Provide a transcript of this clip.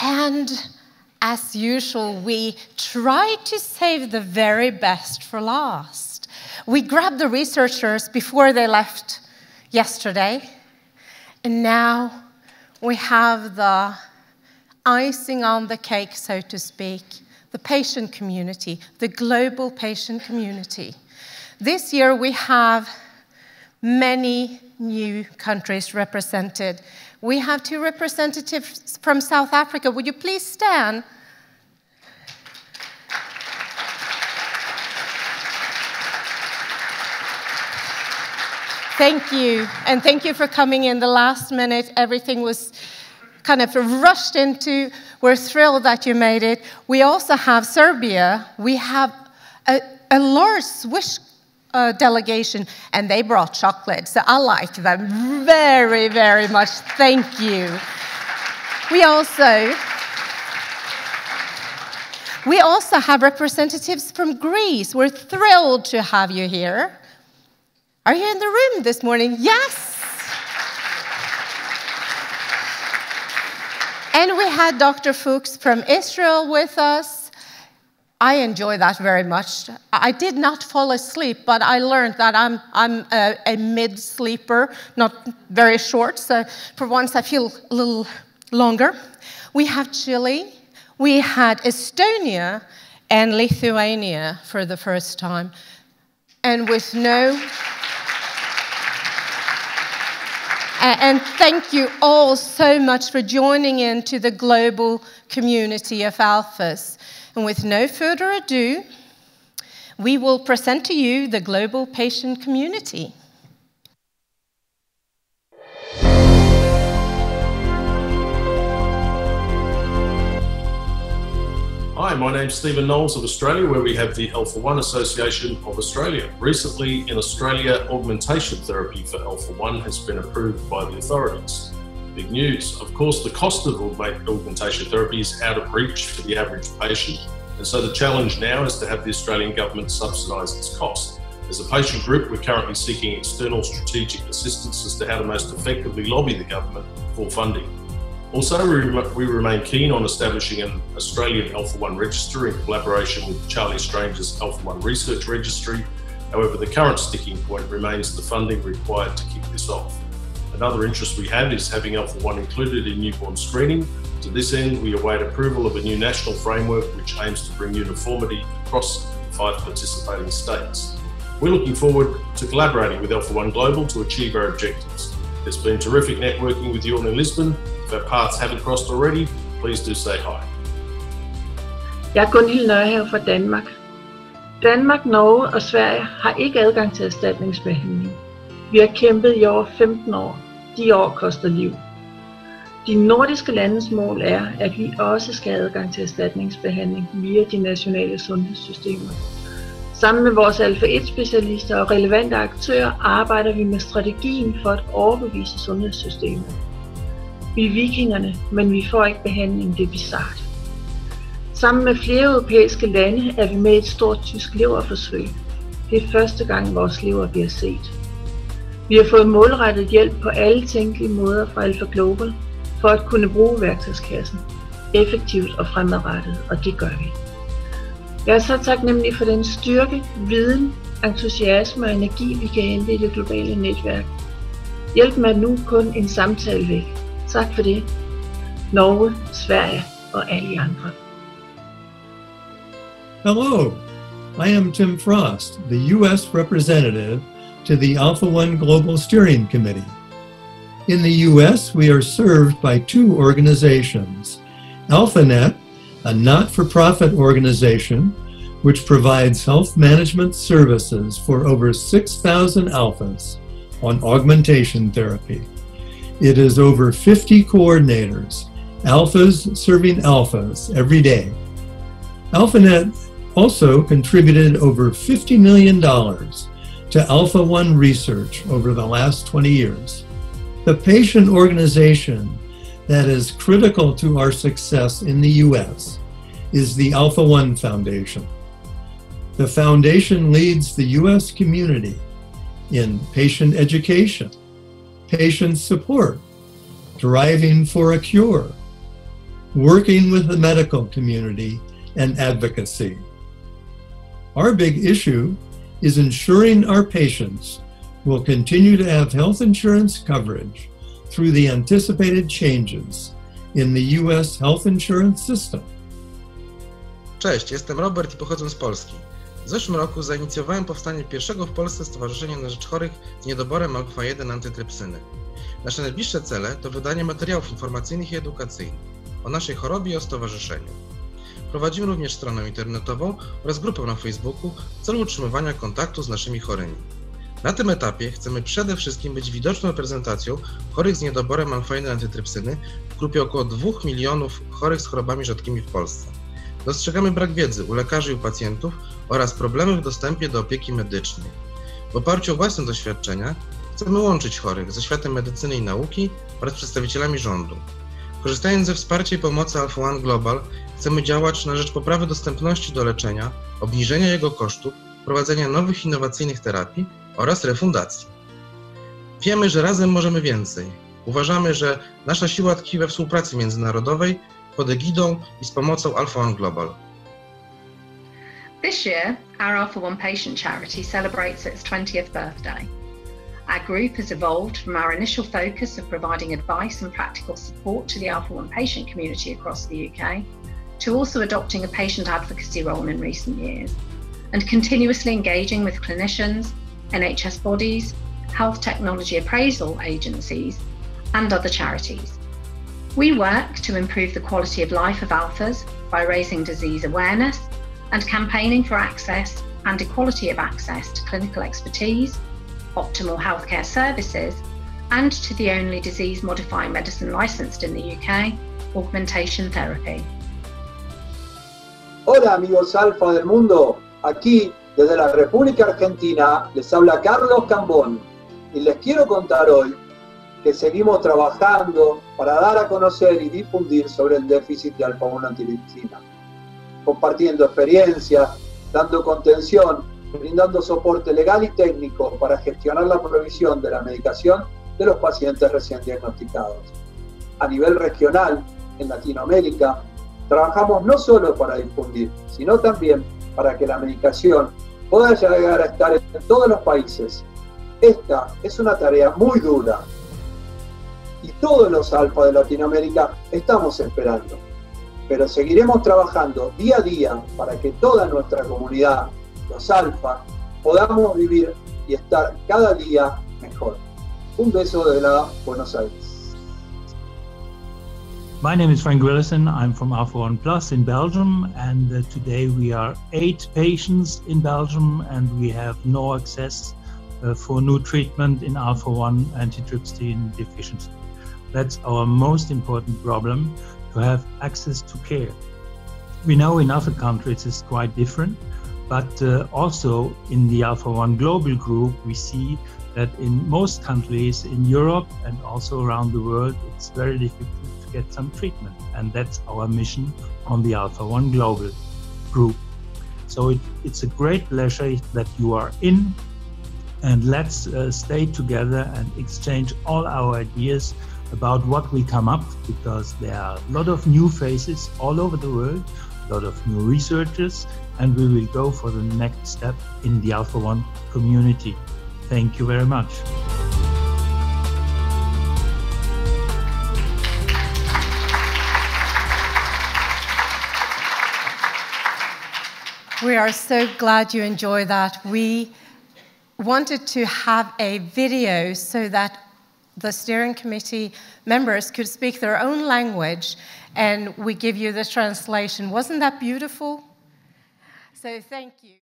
And as usual, we try to save the very best for last. We grabbed the researchers before they left yesterday, and now we have the icing on the cake, so to speak, the patient community, the global patient community. This year we have many new countries represented. We have two representatives from South Africa. Would you please stand? Thank you. And thank you for coming in the last minute. Everything was kind of rushed into. We're thrilled that you made it. We also have Serbia. We have a, a large Swiss uh, delegation, and they brought chocolate. So I like them very, very much. Thank you. We also we also have representatives from Greece. We're thrilled to have you here. Are you in the room this morning? Yes. And we had Dr. Fuchs from Israel with us. I enjoy that very much. I did not fall asleep, but I learned that I'm, I'm a, a mid sleeper, not very short, so for once I feel a little longer. We have Chile, we had Estonia, and Lithuania for the first time. And with no And thank you all so much for joining in to the global community of Alphas. And with no further ado, we will present to you the global patient community. Hi, my name's Stephen Knowles of Australia, where we have the Alpha 1 Association of Australia. Recently in Australia, augmentation therapy for Alpha 1 has been approved by the authorities. Big news. Of course, the cost of augmentation therapy is out of reach for the average patient, and so the challenge now is to have the Australian government subsidise its cost. As a patient group, we're currently seeking external strategic assistance as to how to most effectively lobby the government for funding. Also, we remain keen on establishing an Australian Alpha 1 register in collaboration with Charlie Strange's Alpha 1 Research Registry. However, the current sticking point remains the funding required to kick this off. Another interest we have is having Alpha 1 included in newborn screening. To this end, we await approval of a new national framework which aims to bring uniformity across five participating states. We're looking forward to collaborating with Alpha 1 Global to achieve our objectives. It's been terrific networking with you all in Lisbon if our paths haven't crossed already, please do say hi. Jeg er Gunhild Nørhave fra Danmark. Danmark, Norge og Sverige har ikke adgang til erstatningsbehandling. Vi har kæmpet i over 15 år. De år koster liv. De nordiske landes mål er, at vi også skal have adgang til erstatningsbehandling via de nationale sundhedssystemer. Sammen med vores alfa-1-specialister og relevante aktører arbejder vi med strategien for at overbevise sundhedssystemet. Vi er vikingerne, men vi får ikke behandling, det er bizart. Sammen med flere europæiske lande er vi med i et stort tysk leverforsøg. Det er første gang, vores lever bliver set. Vi har fået målrettet hjælp på alle tænkelige måder fra Alpha Global for at kunne bruge værktøjskassen effektivt og fremadrettet, og det gør vi. Jeg er så taknemmelig for den styrke, viden, entusiasme og energi, vi kan hente i det globale netværk. Hjælp mig nu kun en samtale væk. Tak for det. Norge, Sverige og alle andre. Hello, I am Tim Frost, the U.S. representative to the Alpha One Global Steering Committee. In the U.S., we are served by two organizations AlphaNet, a not for profit organization which provides health management services for over 6,000 alphas on augmentation therapy. It is over 50 coordinators, alphas serving alphas every day. AlphaNet also contributed over $50 million to Alpha One research over the last 20 years. The patient organization that is critical to our success in the US is the Alpha One Foundation. The foundation leads the US community in patient education, patient support, driving for a cure, working with the medical community, and advocacy. Our big issue is ensuring our patients will continue to have health insurance coverage through the anticipated changes in the U.S. health insurance system. Cześć, jestem Robert i pochodzę z Polski. W zeszłym roku zainicjowałem powstanie pierwszego w Polsce Stowarzyszenia na rzecz chorych z niedoborem alfa-1 antytrypsyny. Nasze najbliższe cele to wydanie materiałów informacyjnych i edukacyjnych o naszej chorobie i o stowarzyszeniu. Prowadzimy również stronę internetową oraz grupę na Facebooku w celu utrzymywania kontaktu z naszymi chorymi. Na tym etapie chcemy przede wszystkim być widoczną reprezentacją chorych z niedoborem alfa-1 antytrypsyny w grupie około 2 milionów chorych z chorobami rzadkimi w Polsce. Dostrzegamy brak wiedzy u lekarzy i u pacjentów oraz problemy w dostępie do opieki medycznej. W oparciu o własne doświadczenia chcemy łączyć chorych ze światem medycyny i nauki oraz przedstawicielami rządu. Korzystając ze wsparcia i pomocy Alpha One Global, chcemy działać na rzecz poprawy dostępności do leczenia, obniżenia jego kosztów, wprowadzenia nowych innowacyjnych terapii oraz refundacji. Wiemy, że razem możemy więcej. Uważamy, że nasza siła tkwi we współpracy międzynarodowej pod egidą i z pomocą Alpha One Global. This year, our Alpha One Patient Charity celebrates its 20th birthday. Our group has evolved from our initial focus of providing advice and practical support to the Alpha 1 patient community across the UK to also adopting a patient advocacy role in recent years and continuously engaging with clinicians, NHS bodies, health technology appraisal agencies, and other charities. We work to improve the quality of life of alphas by raising disease awareness and campaigning for access and equality of access to clinical expertise optimal healthcare services, and to the only disease modifying medicine licensed in the UK, augmentation therapy. Hola amigos alfa del mundo, aquí desde la República Argentina les habla Carlos Cambón. Y les quiero contar hoy que seguimos trabajando para dar a conocer y difundir sobre el déficit de alfa-1 antilipsina, compartiendo experiencias, dando contención brindando soporte legal y técnico para gestionar la provisión de la medicación de los pacientes recién diagnosticados. A nivel regional, en Latinoamérica, trabajamos no solo para difundir, sino también para que la medicación pueda llegar a estar en todos los países. Esta es una tarea muy dura y todos los alfa de Latinoamérica estamos esperando. Pero seguiremos trabajando día a día para que toda nuestra comunidad los alfa, podamos vivir y estar cada día mejor. Un beso la Buenos Aires. My name is Frank Willison. I'm from Alpha One Plus in Belgium, and uh, today we are eight patients in Belgium, and we have no access uh, for new treatment in Alpha One antitrypsin deficiency. That's our most important problem to have access to care. We know in other countries it's quite different. But uh, also in the Alpha One Global Group, we see that in most countries in Europe and also around the world, it's very difficult to get some treatment. And that's our mission on the Alpha One Global Group. So it, it's a great pleasure that you are in. And let's uh, stay together and exchange all our ideas about what will come up because there are a lot of new faces all over the world, lot of new researchers, and we will go for the next step in the Alpha One community. Thank you very much. We are so glad you enjoy that. We wanted to have a video so that the steering committee members could speak their own language and we give you the translation. Wasn't that beautiful? So thank you.